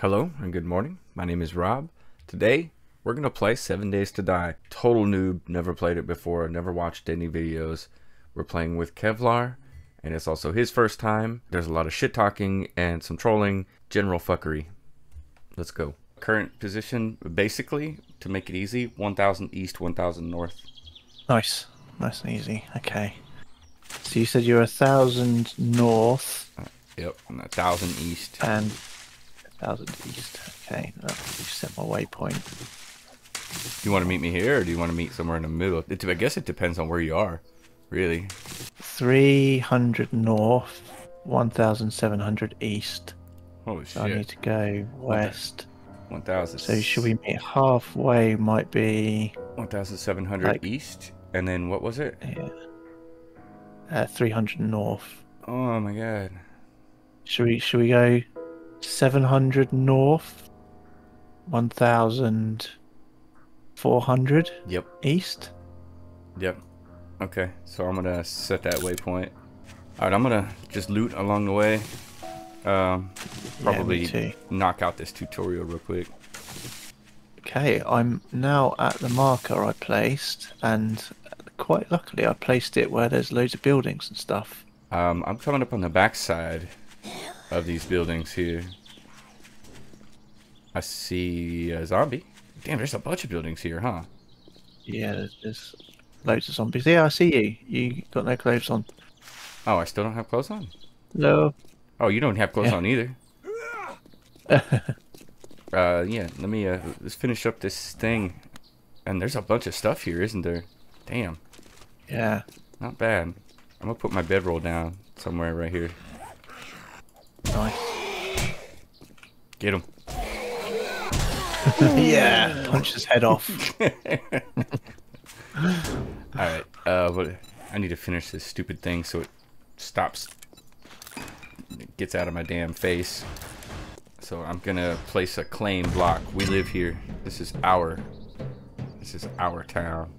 Hello and good morning. My name is Rob. Today we're gonna play Seven Days to Die. Total noob, never played it before, never watched any videos. We're playing with Kevlar, and it's also his first time. There's a lot of shit talking and some trolling, general fuckery. Let's go. Current position, basically, to make it easy, 1000 east, 1000 north. Nice. Nice and easy. Okay. So you said you're a thousand north uh, Yep, and 1000 east. and a thousand east. Okay. I'll set my waypoint. Do you want to meet me here, or do you want to meet somewhere in the middle? It, I guess it depends on where you are, really. 300 north, 1700 east. Holy So I need to go west. 1000. So should we meet halfway? Might be 1700 Like- east, and then what was it? yeah, uh, 300 north. Oh my god. Should we should we go 700 north, 1400 Yep, east? yep. Okay, so I'm gonna set that waypoint. Alright, I'm gonna just loot along the way. Um, probably too. knock out this tutorial real quick. Okay, I'm now at the marker I placed, and quite luckily I placed it where there's loads of buildings and stuff. Um, I'm coming up on the backside of these buildings here. I see a zombie. Damn, there's a bunch of buildings here, huh? Yeah, there's, there's loads of zombies. Yeah, I see you. You got no clothes on. Oh, I still don't have clothes on? No. Oh, you don't have clothes Yeah. on either. Uh, yeah, let me, uh, let's finish up this thing. And there's a bunch of stuff here, isn't there? Damn, yeah. not bad. I'm gonna put my bedroll down somewhere right here. Nice. Get him. yeah. Punch his head off. Alright, uh, but I need to finish this stupid thing so it stops, it gets out of my damn face. So I'm gonna place a claim block. We live here. This is our, this is our town.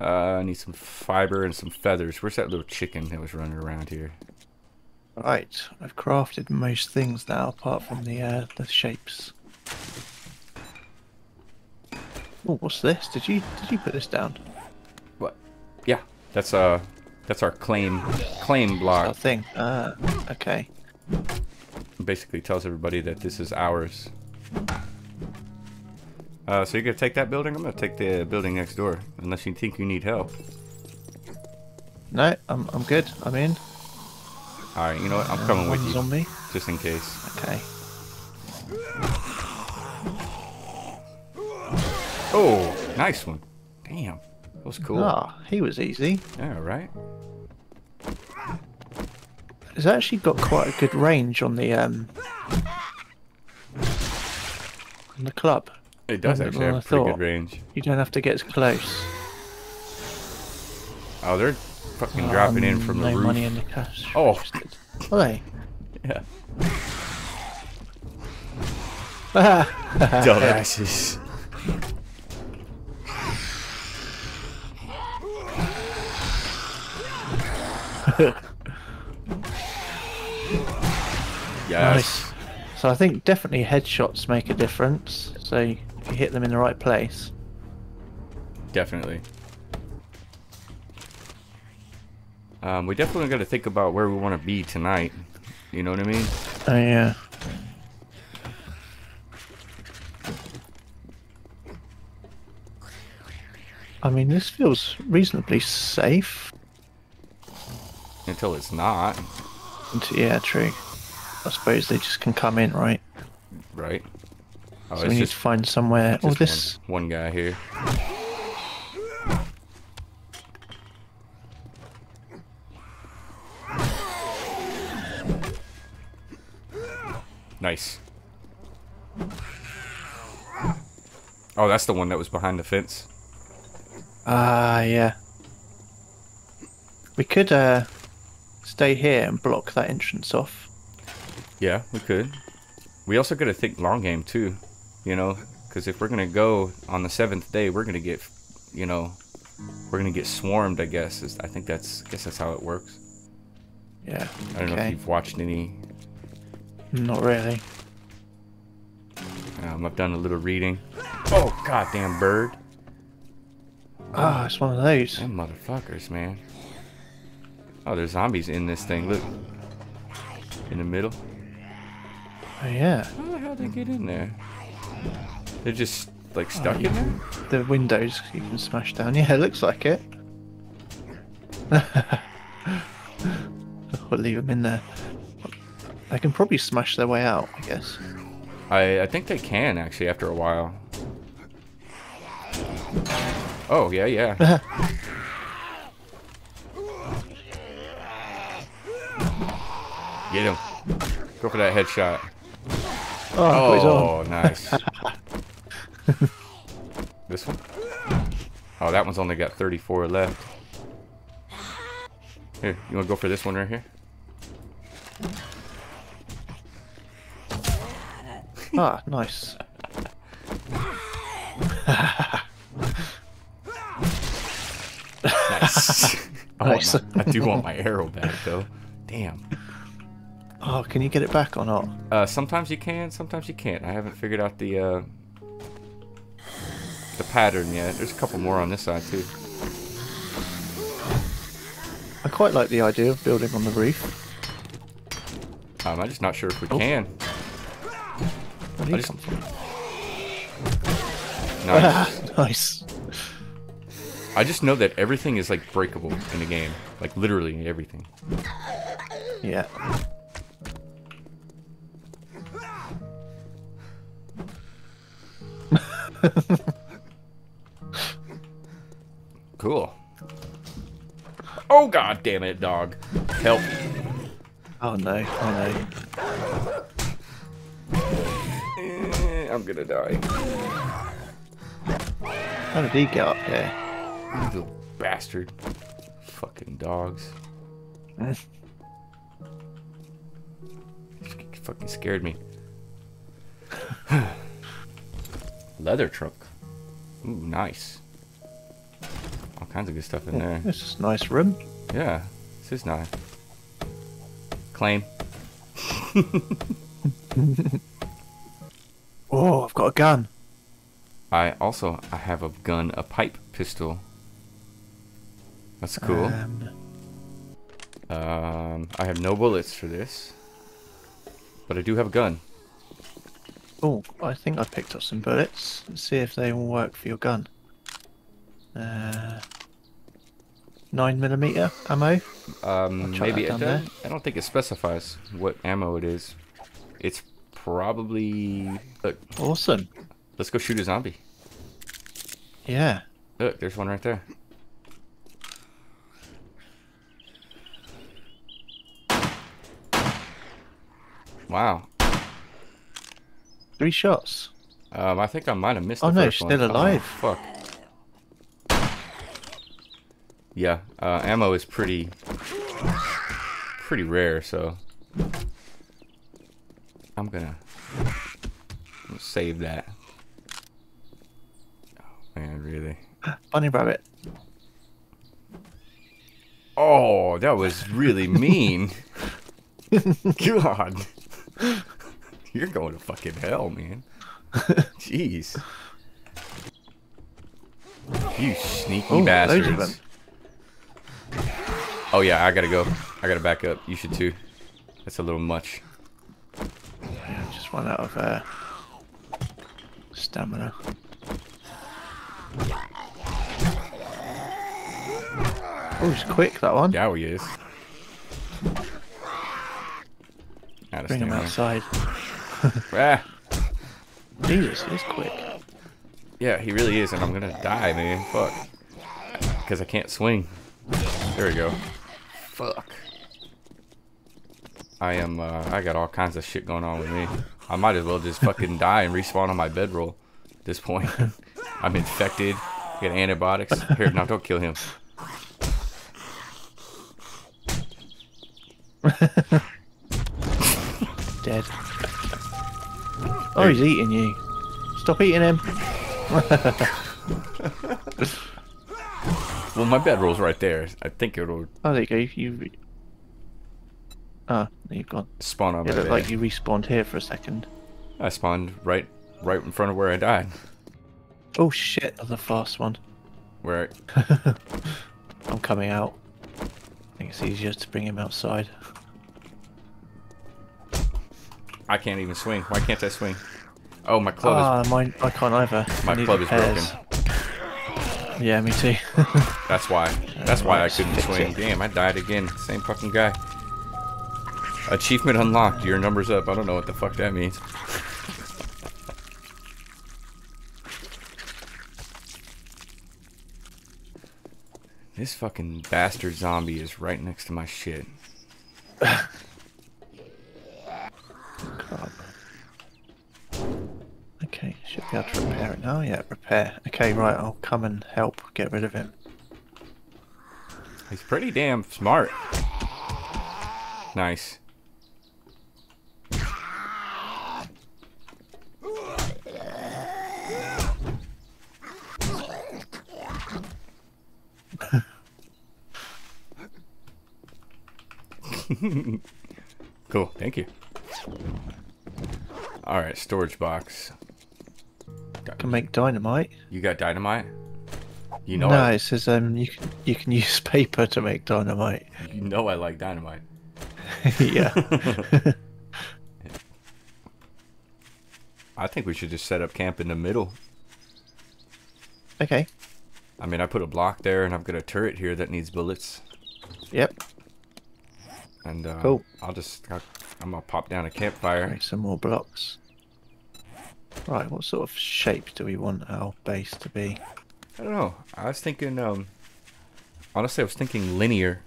Uh, I need some fiber and some feathers. Where's that little chicken that was running around here? Right, I've crafted most things now, apart from the uh, the shapes. Oh, what's this? Did you did you put this down? What? Yeah, that's uh, that's our claim claim block. thing. Ah, okay. Basically tells everybody that this is ours. Uh, so you're gonna take that building? I'm gonna take the building next door, unless you think you need help. No, I'm I'm good. I'm in. All right, you know what? I'm coming with you, on me. just in case. Okay. Oh, nice one. Damn, that was cool. Ah, he was easy. Yeah, right. It's actually got quite a good range on the um on the club. It does actually have pretty good range. You don't have to get as close. Oh, they're fucking dropping in from the roof. money in the cash. Oh. registered. Are they? Yeah. Dumbass. Dumbasses. yes. Nice. So I think definitely headshots make a difference. So if you hit them in the right place. Definitely. Um, we definitely got to think about where we want to be tonight. You know what I mean? Oh yeah. I mean, this feels reasonably safe. Until it's not, Yeah, true. I suppose they just can come in, right? right? Oh, so we need just, to find somewhere. Oh, this. one, one guy here. Nice. Oh, that's the one that was behind the fence. Ah, yeah. We could uh stay here and block that entrance off. Yeah, we could. We also got to think long game too, you know, because if we're gonna go on the seventh day, we're gonna get, you know, we're gonna get swarmed. I guess is I think that's I guess that's how it works. Yeah. I don't know if you've watched any. Not really. Um, I've done a little reading. Oh, goddamn bird. Ah, it's one of those. Them motherfuckers, man. Oh, there's zombies in this thing. Look. In the middle. Oh, yeah. How the hell did they get in there? They're just, like, stuck in there? The windows you can smash down. Yeah, it looks like it. we'll leave them in there. They can probably smash their way out, I guess. I, I think they can, actually, after a while. Oh, yeah, yeah. Get him. Go for that headshot. Oh. Oh, oh. nice. this one? Oh, that one's only got 34 left. Here, you want to go for this one right here? Ah, nice. Nice. I, Nice. my- I do want my arrow back, though. Damn. Oh, can you get it back or not? Uh, sometimes you can, sometimes you can't. I haven't figured out the uh, the pattern yet. There's a couple more on this side too. I quite like the idea of building on the reef. Um, I'm just not sure if we Oh. can. Where I just- come from? Nice. nice. I just know that everything is like breakable in the game, like literally everything. Yeah. Cool. Oh god damn it, dog! Help! Oh no, oh no. I'm gonna die. How did he get up here? You little bastard! Fucking dogs. fucking scared me. Leather truck. Ooh, nice. All kinds of good stuff in there. This is nice room. Yeah, this is nice. Claim. Oh, I've got a gun. I also I have a gun, a pipe pistol. That's cool. Um, Um, I have no bullets for this, but I do have a gun. oh, I think I picked up some bullets. Let's see if they will work for your gun. Uh, nine millimeter ammo. Um, maybe it does. I don't think it specifies what ammo it is. It's probably look. Awesome. Let's go shoot a zombie. Yeah. Look, there's one right there. Wow. Three shots. Um, I think I might have missed Oh, no, first still alive. Oh, fuck. Yeah, uh, ammo is pretty, pretty rare, so I'm gonna, save that. Oh, man, really? Bunny rabbit. Oh, that was really mean. God, you're going to fucking hell, man. Jeez. You sneaky Oh, bastards. Oh yeah, I gotta go. I gotta back up. You should too. That's a little much. Just run out of uh, stamina. Oh, he's quick that one. Yeah, he is. Bring him outside. Ah, Jesus, he's quick. yeah, he really is, and I'm gonna die, man. Fuck. Because I can't swing. There we go. Fuck. I am, uh, I got all kinds of shit going on with me. I might as well just fucking die and respawn on my bedroll at this point. I'm infected. Get antibiotics. Here, now don't kill him. Dead. Oh, he's eating you. Stop eating him. Well, my bedroll's right there. I think it'll Oh, there you go. You. Ah, there you've gone. spawn on It looked like you respawned here for a second. I spawned right right in front of where I died. Oh shit, that's a fast one. Where I'm coming out. I think it's easier to bring him outside. I can't even swing. Why can't I swing? Oh, my club Ah, mine. I can't either. My club is repairs. Yeah, me too. That's why. That's why I couldn't swing. Damn, I died again. Same fucking guy. Achievement unlocked. Your number's up. I don't know what the fuck that means. This fucking bastard zombie is right next to my shit. Okay, should be able to repair it now. Yeah, repair. Okay, right. I'll come and help get rid of him. He's pretty damn smart. Nice. cool, thank you. Alright, storage box. Can make dynamite. You got dynamite? You know no, I, it says um you can you can use paper to make dynamite. you know I like dynamite. yeah. I think we should just set up camp in the middle. okay. I mean, I put a block there, and I've got a turret here that needs bullets. Yep. And uh, Cool. I'll just, I'll, I'm gonna pop down a campfire. Make some more blocks. Right, what sort of shape do we want our base to be? I don't know. I was thinking, um, honestly, I was thinking linear.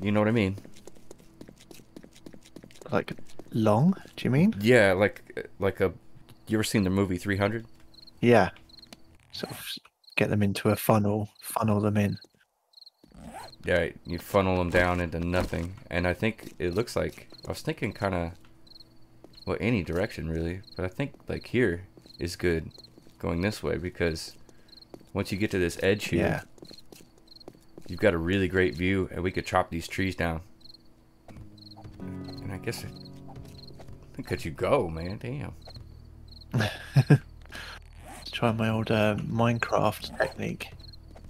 You know what I mean? Like long? Do you mean? Yeah, like, like a. You ever seen the movie 300? Yeah. Sort of get them into a funnel, funnel them in. Yeah, you funnel them down into nothing, and I think it looks like I was thinking kind of, well, any direction really, but I think like here is good, going this way because once you get to this edge here, Yeah. you've got a really great view, and we could chop these trees down. And I guess it, look at you go, man! Damn. Let's try my old uh, Minecraft technique.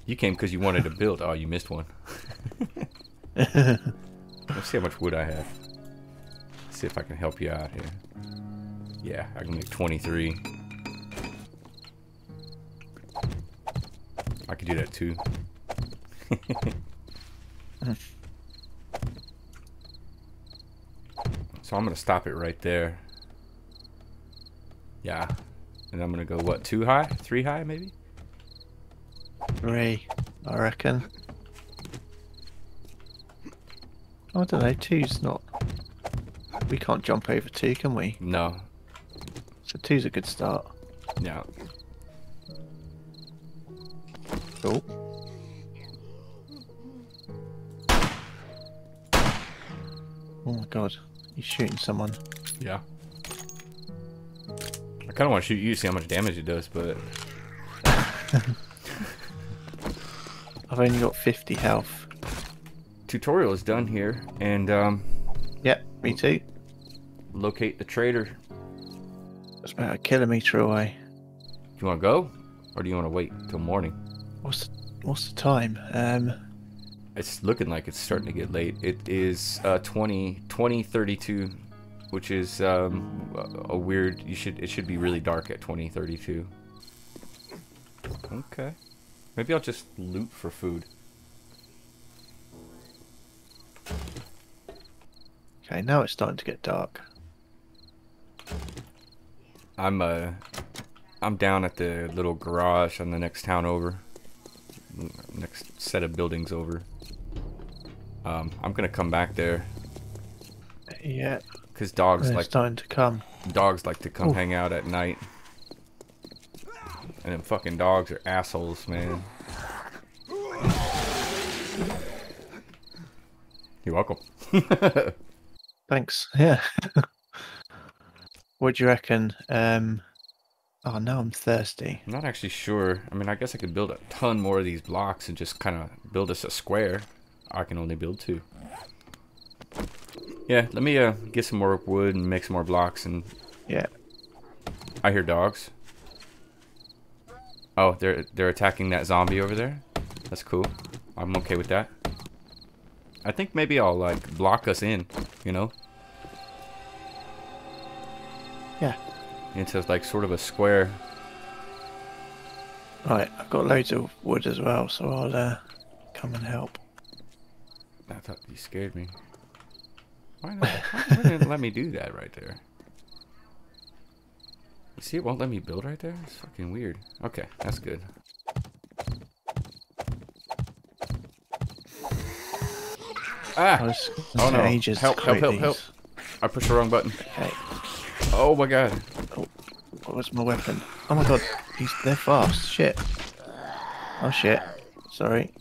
You came because you wanted to build. Oh, you missed one. Let's see how much wood I have. see if I can help you out here. Yeah, I can make 23. I could do that too. so I'm gonna stop it right there. Yeah. And I'm gonna go what, two high? Three high maybe? Three, I reckon. Oh, I don't know, two's not. We can't jump over two, can we? No. So two's a good start. Yeah. Cool. Oh my god, he's shooting someone. Yeah. I kind of want to shoot you, see how much damage it does, but I've only got 50 health. tutorial is done here, and um, Yep, me too. locate the trader. That's about a kilometre away. Do you want to go, or do you want to wait till morning? What's what's the time? Um, It's looking like it's starting to get late. It is uh, 20, 20, 32, which is um, a a weird. You should it should be really dark at twenty thirty two. Okay. Maybe I'll just loot for food. okay, now it's starting to get dark. I'm uh I'm down at the little garage on the next town over. Next set of buildings over. Um, I'm gonna come back there Yeah, because dogs it's like starting to come. dogs like to come Ooh. hang out at night. And them fucking dogs are assholes, man. You're welcome. Thanks. Yeah. what do you reckon? Um, oh, now I'm thirsty. I'm not actually sure. I mean, I guess I could build a ton more of these blocks and just kind of build us a square. I can only build two. Yeah, let me uh, get some more wood and make some more blocks and Yeah. I hear dogs. Oh, they're they're attacking that zombie over there. That's cool. I'm okay with that. I think maybe I'll like block us in, you know, Yeah. into like sort of a square. Right, I've got loads of wood as well, so I'll uh, come and help. I thought you scared me. Why not? Why didn't let me do that right there? See, it won't let me build right there. It's fucking weird. Okay, that's good. Ah! Oh, no. ages Help, help, help, help. I pushed the wrong button. Okay. Oh my god. What was my weapon? Oh my god, he's they're fast. Shit. Oh shit. Sorry.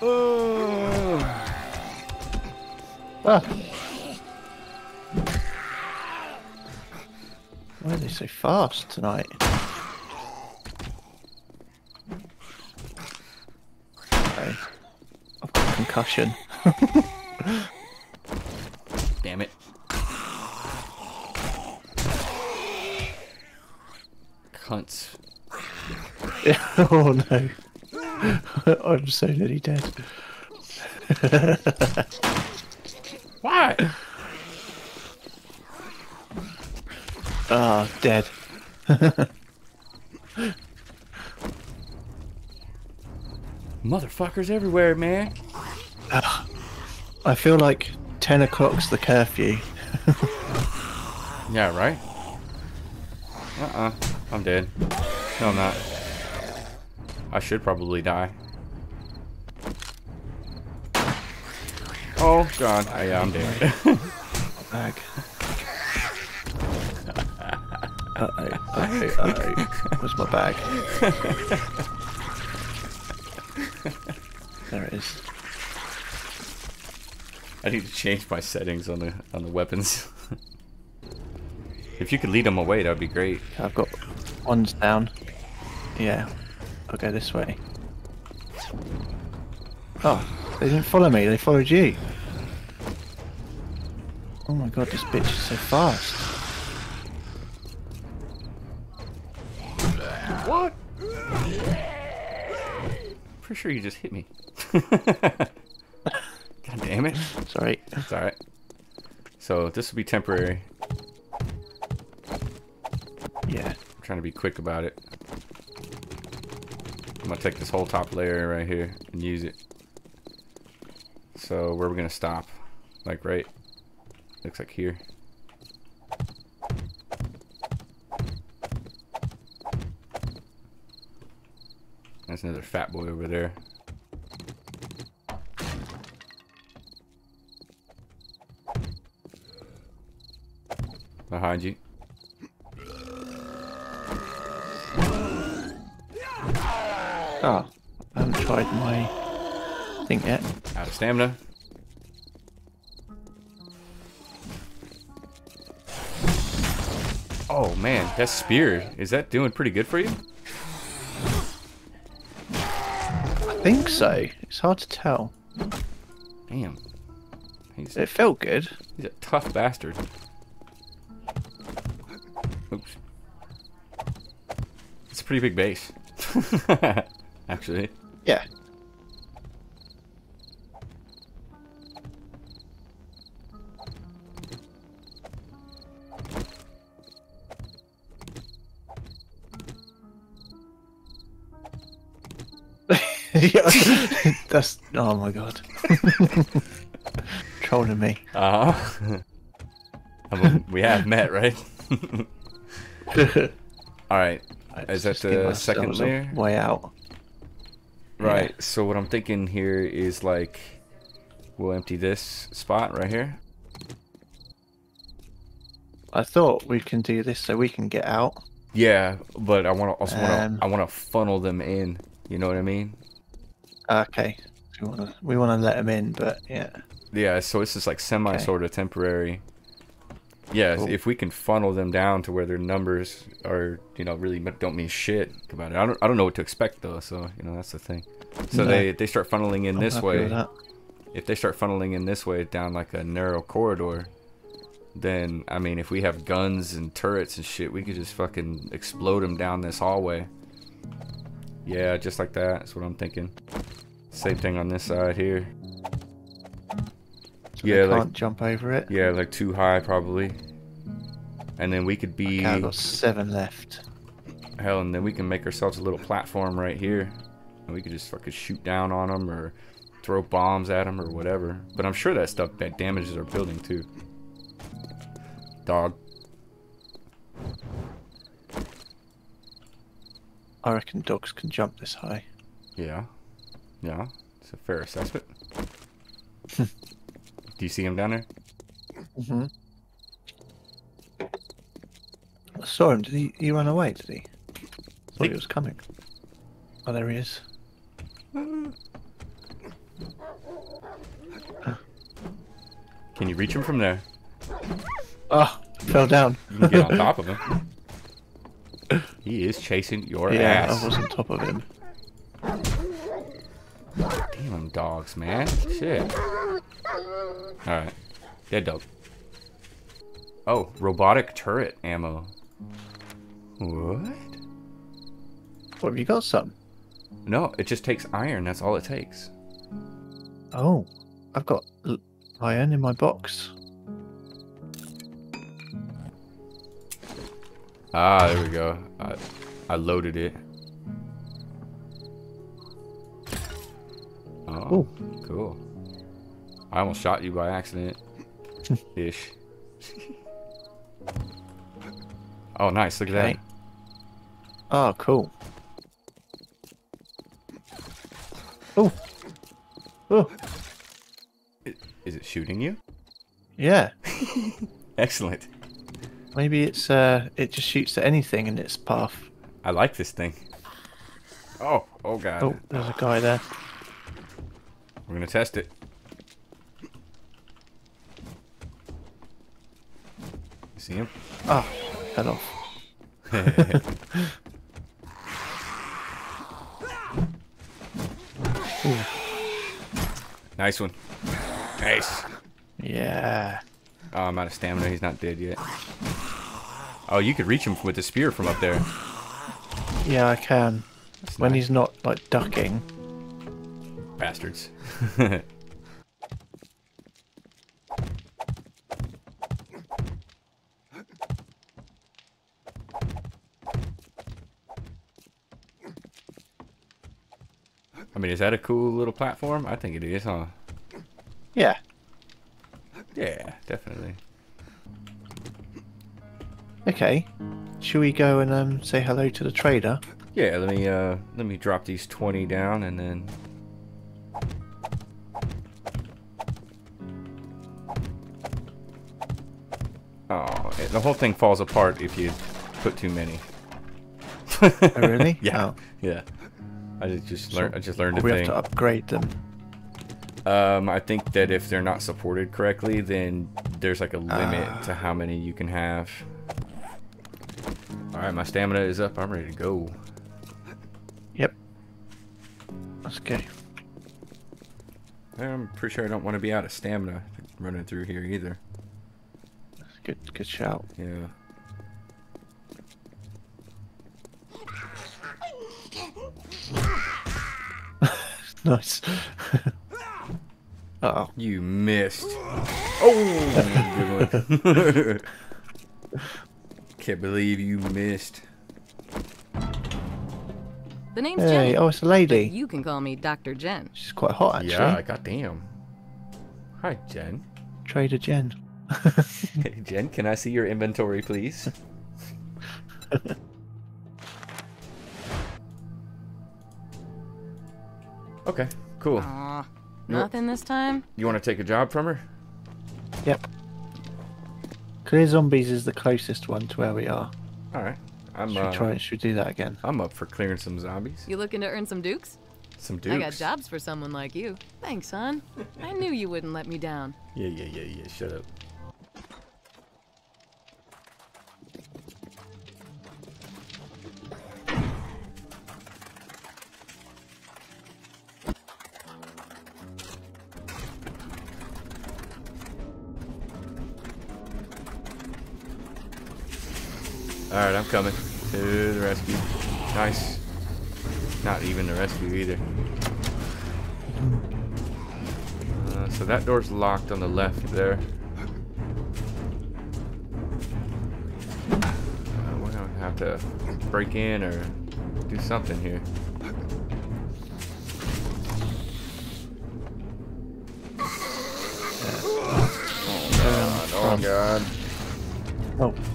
Oh. Ah. Why are they so fast tonight? Okay. I've got concussion. Damn it. Cunts. oh no. I'm so nearly dead. Why? Ah, dead. Motherfuckers everywhere, man. I feel like 10 o'clock's the curfew. Yeah, right? Uh-uh. I'm dead. No, I'm not. I should probably die. Oh, God. Oh, yeah, I'm dead. Bag. Uh-oh. Where's my bag? there it is. I need to change my settings on the on the weapons. if you could lead them away, that'd be great. I've got ones down. Yeah, I'll go this way. Oh, they didn't follow me, they followed you. Oh my god, this bitch is so fast. Pretty sure you just hit me. God damn it. Sorry. It's alright. So this will be temporary. Yeah. I'm trying to be quick about it. I'm gonna take this whole top layer right here and use it. So where are we gonna stop? Like right? Looks like here. There's another fat boy over there. Behind you. Oh, I haven't tried my thing yet. Out of stamina. Oh man, that spear, is that doing pretty good for you? Think so. It's hard to tell. Damn. He's, It felt good. he's a tough bastard. Oops. It's a pretty big base. Actually. Yeah. yeah, that's oh my god, trolling me. Uh-huh. I mean, we have met, right? Alright, Is that the second layer? Way out. Right. So what I'm thinking here is like we'll empty this spot right here. I thought we can do this so we can get out. Yeah, but I want to also want Um, to I want to funnel them in. You know what I mean? Okay. We want to we want to let them in, but yeah. Yeah. So it's just like semi Okay. sort of temporary. Yeah. Cool. If we can funnel them down to where their numbers are, you know, really don't mean shit about it. I don't I don't know what to expect though. So you know that's the thing. So No. they they start funneling in I'm this way. if they start funneling in this way down like a narrow corridor, then I mean, if we have guns and turrets and shit, we could just fucking explode them down this hallway. Yeah, just like that. That's what I'm thinking. Same thing on this side here. So Yeah, like- can't jump over it. Yeah, like too high probably. And then we could be Okay, I've got seven left. hell, and then we can make ourselves a little platform right here, and we could just fucking shoot down on them or throw bombs at them or whatever. But I'm sure that stuff that damages our building too. Dog. I reckon dogs can jump this high. Yeah. Yeah. It's a fair assessment. Do you see him down there? Mm-hmm. I saw him. Did he? He ran away. Did he? Thought he was coming. Oh, there he is. Can you reach him from there? Oh, fell down. You can get on top of him. He is chasing your yeah, ass. I was on top of him. Damn them dogs, man. Shit. Alright. Dead dog. Oh, robotic turret ammo. What? What have you got? Some? No, it just takes iron. That's all it takes. Oh, I've got iron in my box. Ah, there we go. I, I loaded it. Oh, Ooh. cool. I almost shot you by accident. Ish. oh, nice. Look at Okay. that. Oh, cool. Oh. Oh, Is it shooting you? yeah. Excellent. Maybe it's uh, it just shoots at anything in its path. I like this thing. Oh, oh god. Oh, there's a guy there. We're gonna test it. See him? Oh, fell off. Nice one. Nice. yeah. Oh, I'm out of stamina. He's not dead yet. Oh, you could reach him with the spear from up there. Yeah, I can. That's When nice. he's not like ducking. bastards. I mean, is that a cool little platform? I think it is, huh? Yeah. Yeah, definitely. Okay. Should we go and um say hello to the trader? Yeah, let me uh let me drop these 20 down and then Oh, the whole thing falls apart if you put too many. Oh, really? Yeah. Oh. Yeah. I just, just So learned I just learned a we have to upgrade them. Um I think that if they're not supported correctly, then there's like a limit Ah. to how many you can have. All right, my stamina is up. I'm ready to go. Yep. Let's go. I'm pretty sure I don't want to be out of stamina running through here either. Good good shout. Yeah. Nice. oh. You missed. Oh, good one. Can't believe you missed. The name's Hey, Jenny. oh, it's a but lady. you can call me Dr. Jen. She's quite hot, actually. Yeah, goddamn. Hi, Jen. Trader Jen. Hey, Jen, can I see your inventory, please? okay, cool. Aw, You- nothing this time? You want to take a job from her? Yep. Clear Zombies is the closest one to where we are. All right. I'm Should we uh, try? Should we do that again? I'm up for clearing some zombies. You looking to earn some dukes? Some dukes. I got jobs for someone like you. Thanks, hon. I knew you wouldn't let me down. Yeah, yeah, yeah, yeah. Shut up. Alright, I'm coming. To the rescue. Nice. Not even the rescue either. Uh, so that door's locked on the left there. Uh, we're gonna have to break in or do something here. Oh god. Oh, There we go.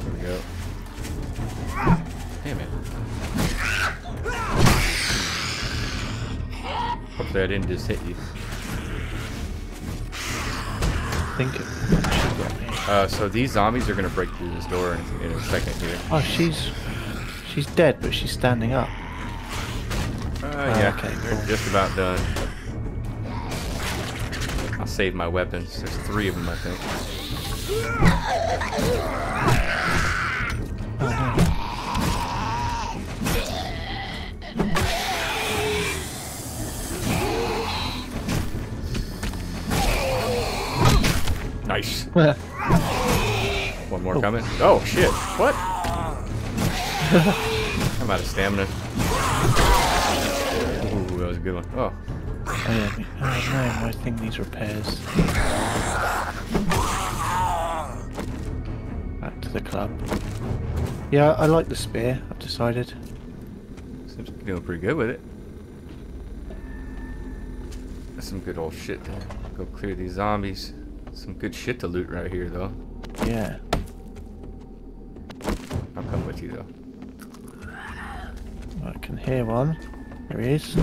Hopefully I didn't just hit you. I think it should me. Uh, so these zombies are gonna break through this door in, in a second here. Oh, she's she's dead, but she's standing up. Uh, yeah, okay, they're cool. just about done. I'll save my weapons. There's three of them, I think. Nice. One more oh. coming. Oh shit! What? I'm out of stamina. Ooh, that was a good one. Oh, Oh, yeah, me- oh no, my thing repairs. Back to the club. Yeah, I like the spear, I've decided. seems to be doing pretty good with it. That's some good old shit. to Go clear these zombies. Some good shit to loot right here, though. Yeah. I'll come with you, though. I can hear one. There he is.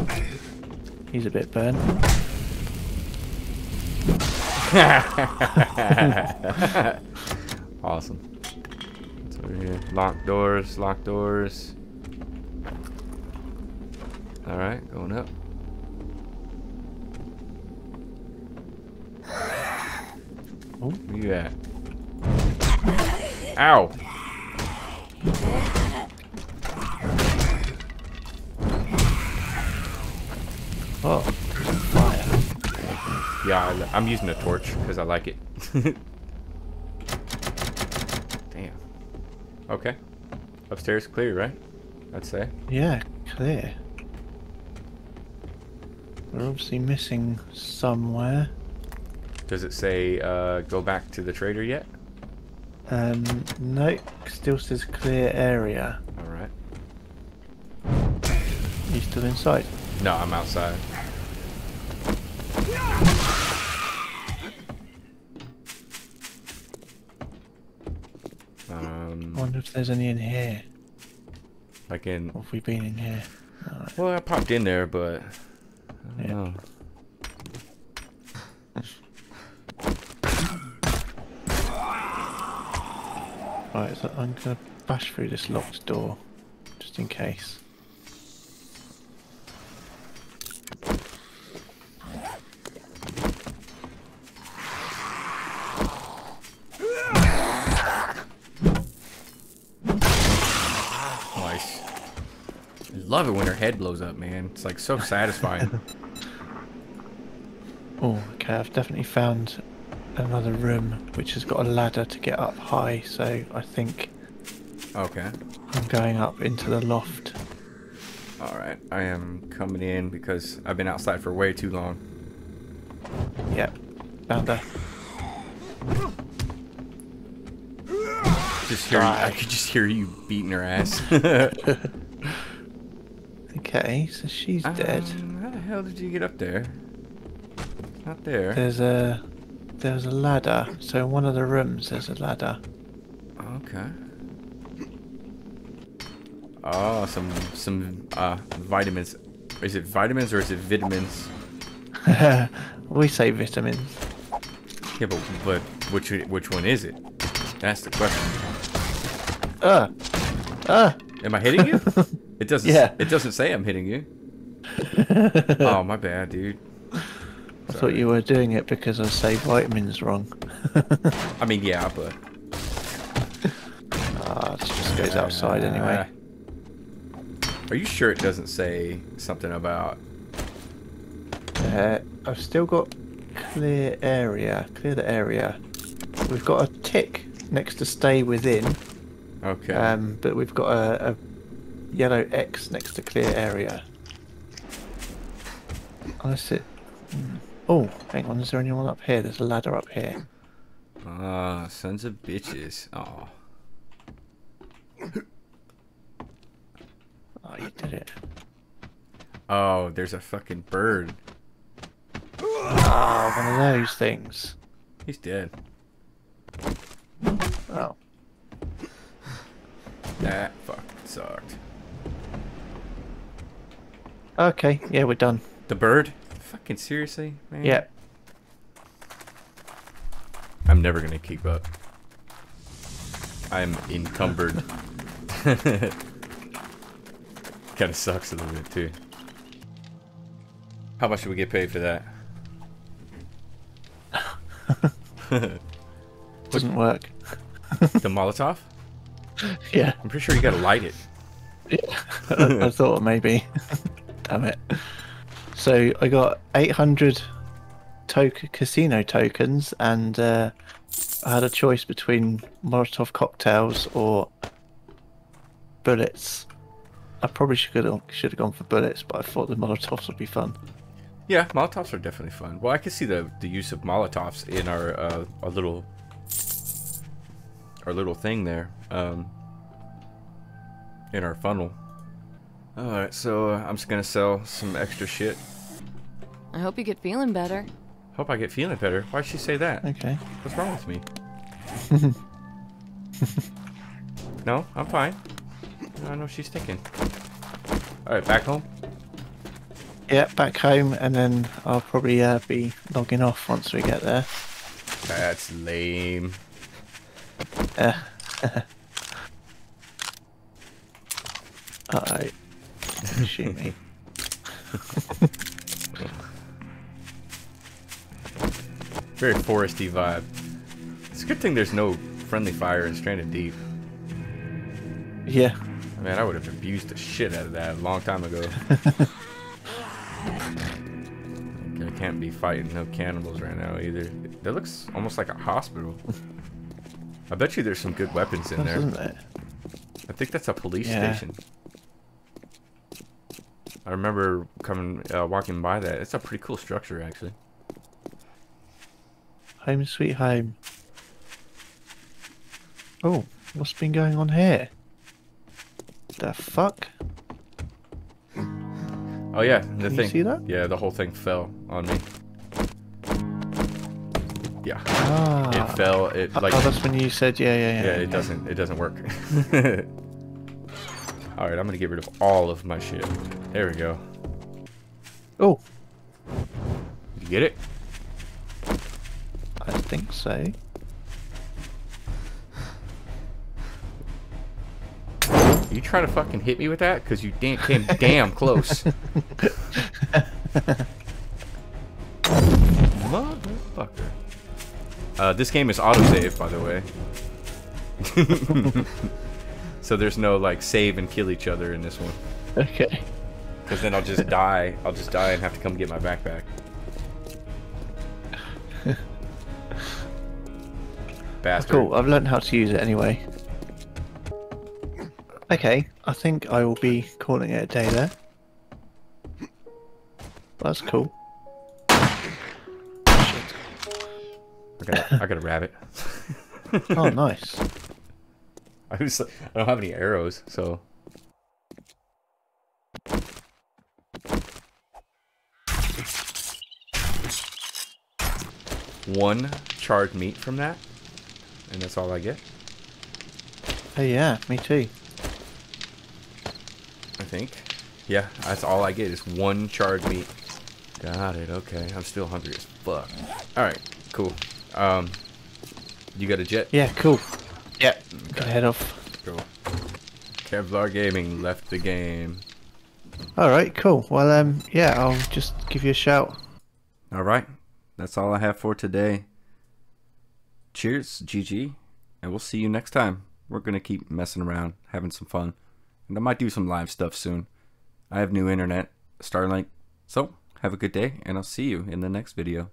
He's a bit burnt. awesome. What's over here? Locked doors, locked doors. Alright, going up. Oh. At? Ow! Oh, fire. Yeah, I'm using a torch because I like it. Damn. Okay. Upstairs clear, right? I'd say. Yeah, clear. We're obviously missing somewhere. Does it say uh, go back to the trader yet? Um, no, still says clear area. Alright. You still inside? No, I'm outside. Um, I wonder if there's any in here. like in. Or have we been in here? Alright. Well, I popped in there, but I don't Yeah. know. Right, so I'm gonna bash through this locked door, just in case. Nice. I love it when her head blows up, man. It's like so satisfying. Oh, okay, I've definitely found another room which has got a ladder to get up high, so I think okay. I'm going up into the loft. Alright. I am coming in because I've been outside for way too long. Yep, found her. Just hear you, I could just hear you beating her ass. Okay, so she's dead. Um, how the hell did you get up there? Not there. There's a there's a ladder. So in one of the rooms there's a ladder. Okay. Oh, some some uh vitamins. Is it vitamins or is it vitamins? we say vitamins. Yeah, but but which which one is it? That's the question. Ah, ah. Am I hitting you? It doesn't. Yeah. It doesn't say I'm hitting you. Oh, my bad, dude. I thought you were doing it because I say vitamins wrong. I mean, yeah, but. Ah, this just goes outside anyway. Are you sure it doesn't say something about? Uh, I've still got clear area. Clear the area. We've got a tick next to stay within. Okay. Um, but we've got a, a yellow X next to clear area. I hmm. Oh, hang on. Is there anyone up here? There's a ladder up here. Ah, sons of bitches. Oh. Oh, you did it. Oh, there's a fucking bird. Oh, one of those things. He's dead. Oh, That fucking sucked. okay. Yeah, we're done. The bird? Fucking seriously, man? Yeah. I'm never gonna keep up. I'm encumbered. Kinda sucks a little bit too. How much should we get paid for that? Doesn't work. the Molotov? Yeah. I'm pretty sure you gotta light it. I, I thought maybe. Damn it. So I got 800 token casino tokens, and uh, I had a choice between Molotov cocktails or bullets. I probably should have should have gone for bullets, but I thought the Molotovs would be fun. Yeah, Molotovs are definitely fun. Well, I can see the the use of Molotovs in our uh, our little our little thing there, um, in our funnel. All right, so uh, I'm just gonna sell some extra shit. I hope you get feeling better. Hope I get feeling better. Why'd she say that? Okay. What's wrong with me? no, I'm fine. I don't know she's thinking. All right, back home. Yeah, back home, and then I'll probably uh, be logging off once we get there. That's lame. Uh oh. Shoot me. Very foresty vibe. It's a good thing there's no friendly fire in Stranded Deep. Yeah. Man, I would have abused the shit out of that a long time ago. I can't be fighting no cannibals right now either. That looks almost like a hospital. I bet you there's some good weapons in there. I think that's a police Yeah. station. I remember coming, uh, walking by that. It's a pretty cool structure, actually. Home sweet home. Oh, what's been going on here? The fuck? Oh yeah, the Can you thing. see that? Yeah, the whole thing fell on me. Yeah, Ah. it fell. It like oh, that's when you said yeah, yeah, yeah. yeah, it doesn't. It doesn't work. all right, I'm gonna get rid of all of my shit. There we go. Oh, You get it? I think so. You trying to fucking hit me with that? Cause you damn came damn close. Motherfucker. Uh, this game is autosave, by the way. so there's no like save and kill each other in this one. Okay. Cause then I'll just die. I'll just die and have to come get my backpack. Bastard. Cool. I've learned how to use it anyway. Okay, I think I will be calling it a day there. That's cool. Shit. I got, I got a rabbit. Oh, nice. I was, I don't have any arrows, so. One charred meat from that, and that's all I get. Oh yeah, me too. I think. Yeah, that's all I get is one charred meat. Got it. Okay, I'm still hungry as fuck. All right, cool. Um, you got a jet? Yeah, cool. Yeah, gotta head off. Cool. Kevlar Gaming left the game. All right, cool. Well, um, yeah, I'll just give you a shout. All right, that's all I have for today. Cheers, GG, and we'll see you next time. We're gonna keep messing around, having some fun, and I might do some live stuff soon. I have new internet, Starlink. So have a good day, and I'll see you in the next video.